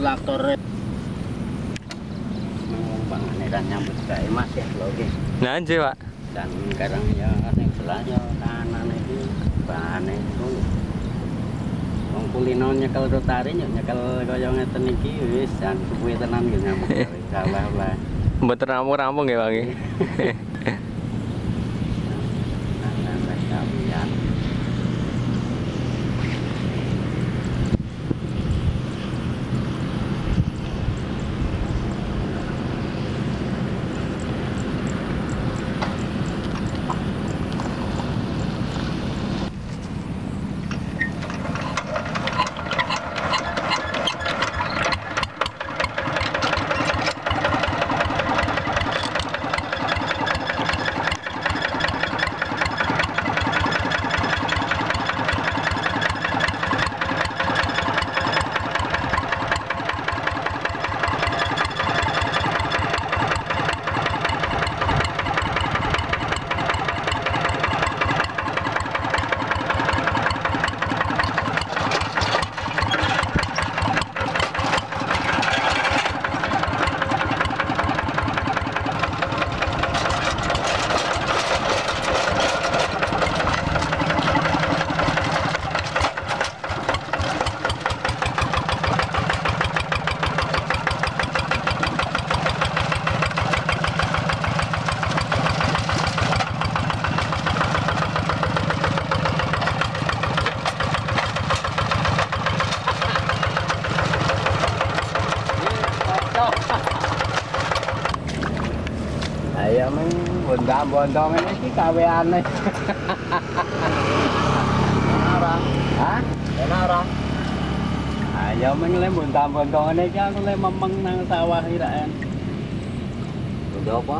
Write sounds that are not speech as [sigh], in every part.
traktor. Ngomong dan nyambut Mas ya. Nah, anjir, Pak. Dan sekarang ya sing sebelah ya kanan iki bahane ngono. Wong kulino nyekel rotari nyekel kaya ngeten iki wis jan suwe tenan yo nyambut gawe. [laughs] Salah-salah. Mboten rampung-rampung ya, Bang. [laughs] Nah, kalian. Ayo men ini iki kaweane. Ora, Hah? enak ora. Ayo men le bondam-bondam ini iki aku le memeng nang sawah iraen. Udah apa?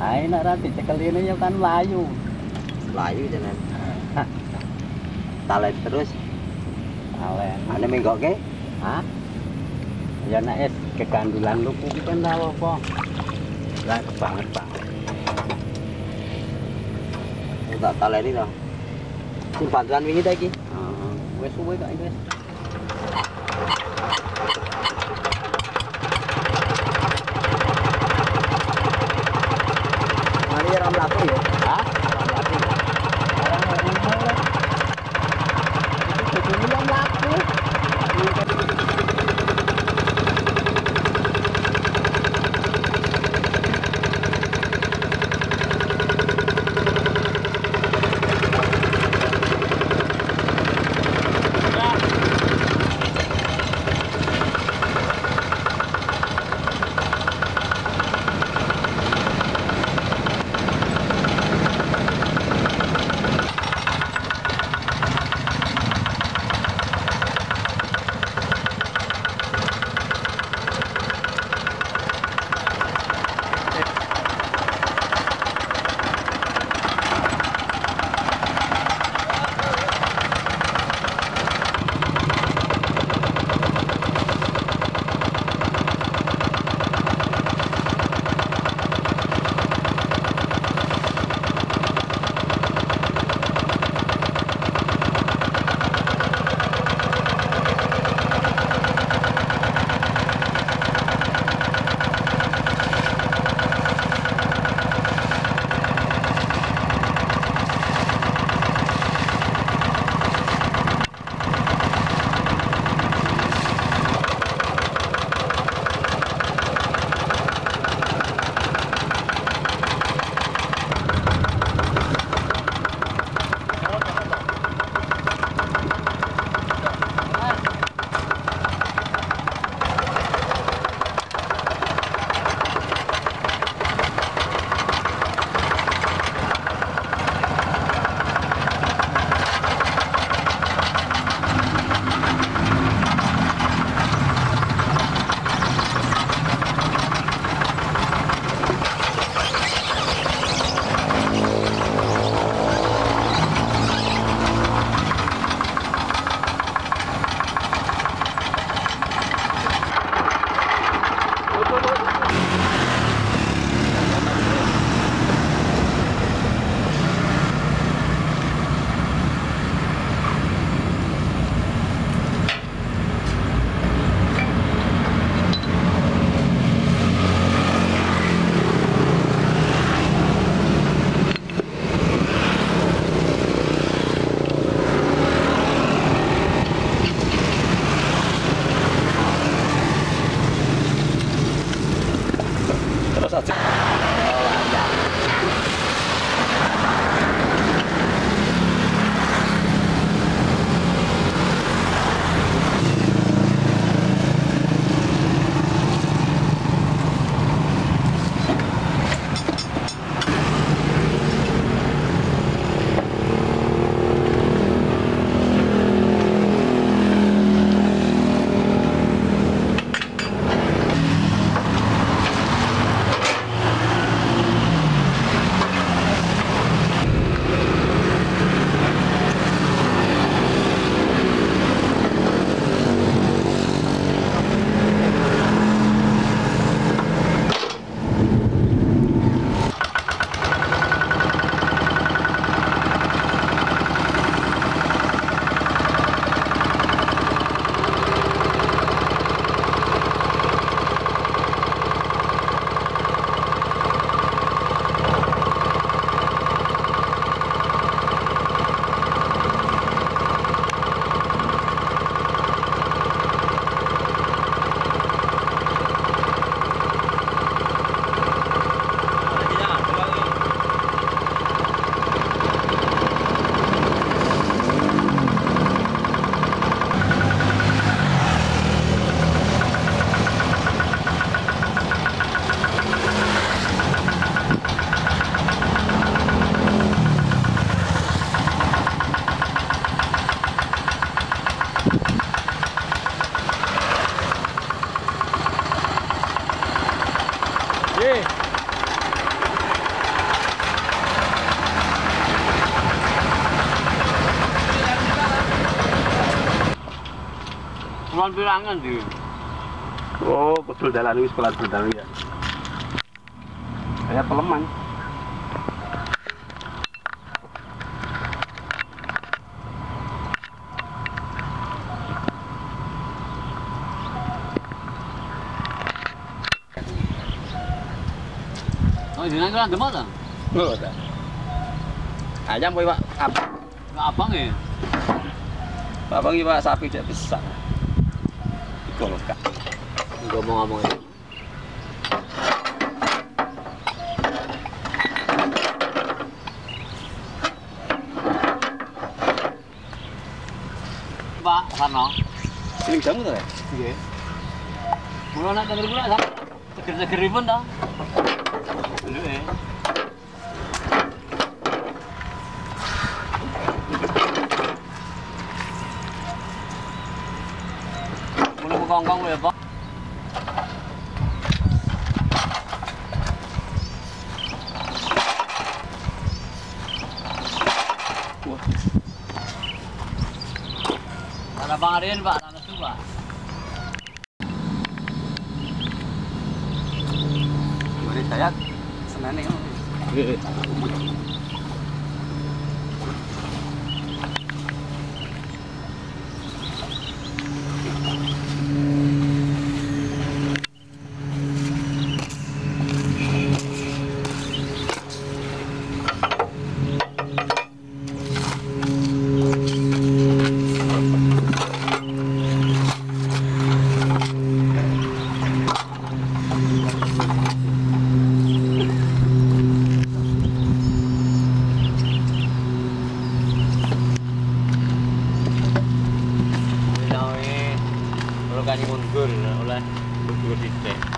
Ayo nak ra dicekel ini ya kan layu. Layu jeneng. Talet terus, Alen. ane menggoke. Hah? Ya nek es kegandulan lu kuwi kan ra apa. Lah banget banget. Tak taleni to. Sing bantuan wingi ta iki. Heeh. Wis suwe kok iki wis. Mari ora mlaku ya. Hah? Pirangan di. Oh, betul dalan wis sekolah betul dalan ya. Saya peleman. Oh, jenengan kan demot ta? Oh, dah. Ayam boy, Pak. Apa? Enggak abang ya? Bapak iki Pak sapi cek besar. Gomongka. Gomong-gomong. Pak, Farno. Siling jamu tuh ya? Iya. Mulai nak tengger gula, seger-seger pun tau. Dulu ya. Aryan, Pak. Tanah su, Pak. Mari saya senane. Nawe Big Bang.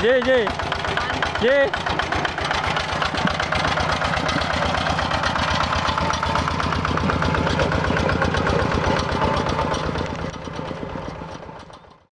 Jay, Jay. Jay.